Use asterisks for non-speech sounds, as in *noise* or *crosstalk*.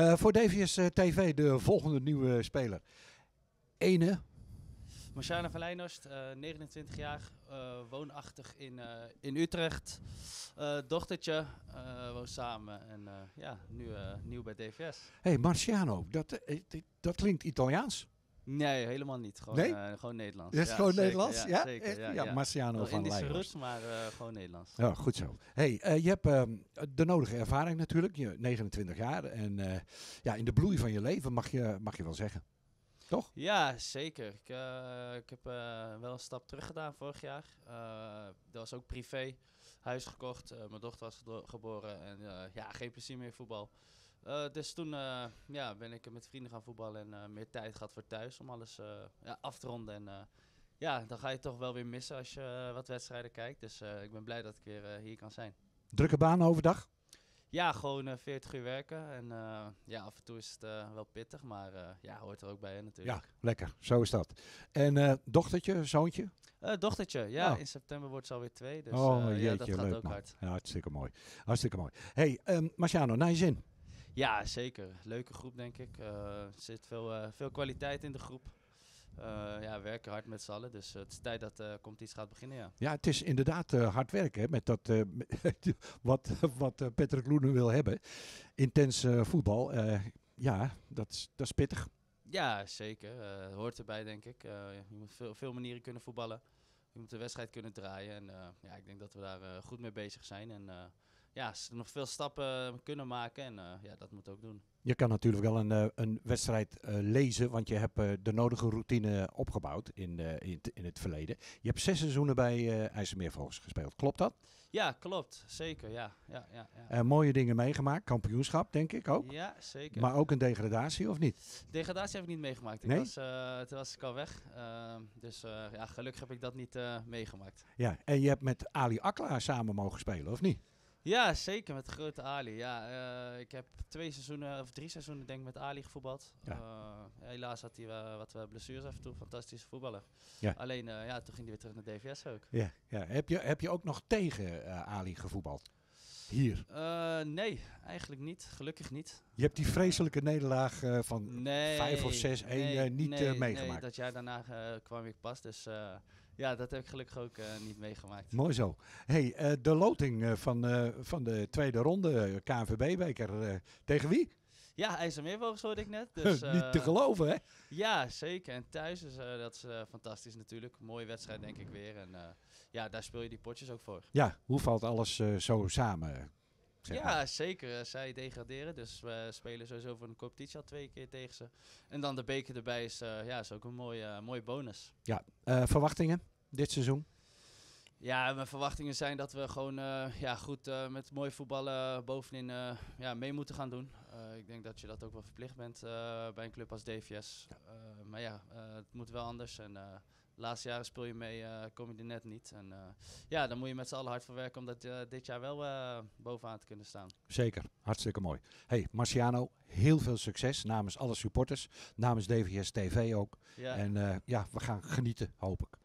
Eh, voor DVS eh, TV de volgende nieuwe speler. Ene. Marciana van Leijnorst, eh, 29 jaar, woonachtig in, eh, in Utrecht. Dochtertje, woont samen en ja, nu nieuw bij DVS. hey, Marciano, dat, dat klinkt Italiaans. Nee, helemaal niet. Gewoon, Nee? eh, gewoon Nederlands. Dat is Ja, gewoon zeker, Nederlands? Ja, zeker, ja, ja. Marciano Wel van Leijhorst. roots, maar eh, gewoon Nederlands. Ja, goed zo. Hey, eh, je hebt ehm, de nodige ervaring natuurlijk. Je 29 jaar. En ja, in de bloei van je leven mag je, mag je wel zeggen. Toch? Ja, zeker. Ik, ik heb wel een stap terug gedaan vorig jaar. Dat was ook privé. Huis gekocht. mijn dochter was geboren. En ja, geen plezier meer in voetbal. Eh, dus toen eh, ja, ben ik met vrienden gaan voetballen en eh, meer tijd gehad voor thuis om alles ja, af te ronden. En ja, dan ga je toch wel weer missen als je wat wedstrijden kijkt. Dus ik ben blij dat ik weer hier kan zijn. Drukke baan overdag? Ja, gewoon eh 40 uur werken. En ja, af en toe is het wel pittig, maar ja, hoort er ook bij hè, natuurlijk. Ja, lekker. Zo is dat. En dochtertje, zoontje? Dochtertje, ja. Oh. In september wordt ze alweer twee. Dus oh, jeetje, ja, dat gaat leuk ook man. hard. Ja, hartstikke mooi. Hartstikke mooi. hey, ehm, Marciano, naar je zin. Ja, zeker. Leuke groep, denk ik. Eh, er zit veel, eh, veel kwaliteit in de groep. Eh, ja, we werken hard met z'n allen. Dus het is tijd dat de competitie gaat beginnen, ja. Ja, het is inderdaad hard werken hè, met dat, *laughs* wat, wat Patrick Loenen wil hebben. Intens voetbal. Ja, dat is, dat is pittig. Ja, zeker. Hoort erbij, denk ik. Je moet veel, veel manieren kunnen voetballen. Je moet de wedstrijd kunnen draaien. En ja, ik denk dat we daar goed mee bezig zijn. En ja, s- nog veel stappen kunnen maken. En eh, ja, dat moet ook doen. Je kan natuurlijk wel een, eh, een wedstrijd eh, lezen, want je hebt eh, de nodige routine opgebouwd in, eh, in, het- in het verleden. Je hebt zes seizoenen bij eh IJsselmeervogels gespeeld. Klopt dat? Ja, klopt. Zeker, ja. ja, ja, ja. Eh, mooie dingen meegemaakt. Kampioenschap, denk ik ook. Ja, zeker. Maar ook een degradatie, of niet? Degradatie heb ik niet meegemaakt. Ik Nee? was, eh, toen was ik al weg. Ehm, dus eh, ja, gelukkig heb ik dat niet eh, meegemaakt. Ja, en je hebt met Ali Akla samen mogen spelen, of niet? Ja, zeker met de grote Ali. Ja, eh, ik heb twee seizoenen, of drie seizoenen denk ik met Ali gevoetbald. Ja. Eh, helaas had hij wel wat eh, blessures af en toe. Fantastische voetballer. Ja. Alleen, eh, ja, toen ging hij weer terug naar DVS ook. Ja. ja. Heb, je, heb je ook nog tegen eh, Ali gevoetbald? Hier. Eh, nee, eigenlijk niet. Gelukkig niet. Je hebt die vreselijke nederlaag eh, van Nee. vijf of zes, één nee, eh, niet nee, eh, meegemaakt. Nee, dat jaar daarna eh, kwam ik pas. Dus eh, ja, dat heb ik gelukkig ook eh, niet meegemaakt. Mooi zo. Hey, eh, de loting eh, van, van de tweede ronde KNVB-beker. tegen wie? Ja, IJsselmeervogels hoorde ik net. *laughs* Dus, Niet te geloven, hè? Ja, zeker. En thuis is eh, dat is fantastisch natuurlijk. Mooie wedstrijd denk ik weer. En ja, daar speel je die potjes ook voor. Ja, hoe valt alles zo samen? zeg ja, maar? zeker. Zij degraderen. Dus we spelen sowieso voor een competitie al twee keer tegen ze. En dan de beker erbij is, ja, is ook een mooie, mooie bonus. ja. Verwachtingen dit seizoen? Ja, mijn verwachtingen zijn dat we gewoon eh, ja, goed eh, met mooi voetballen bovenin eh, ja, mee moeten gaan doen. Ik denk dat je dat ook wel verplicht bent bij een club als DVS. Maar ja, het moet wel anders. En de laatste jaren speel je mee, kom je er net niet. En ja, dan moet je met z'n allen hard voor werken om dat dit jaar wel bovenaan te kunnen staan. Zeker, hartstikke mooi. Hey, Marciano, heel veel succes namens alle supporters, namens DVS TV ook. Ja. En ja, we gaan genieten, hoop ik.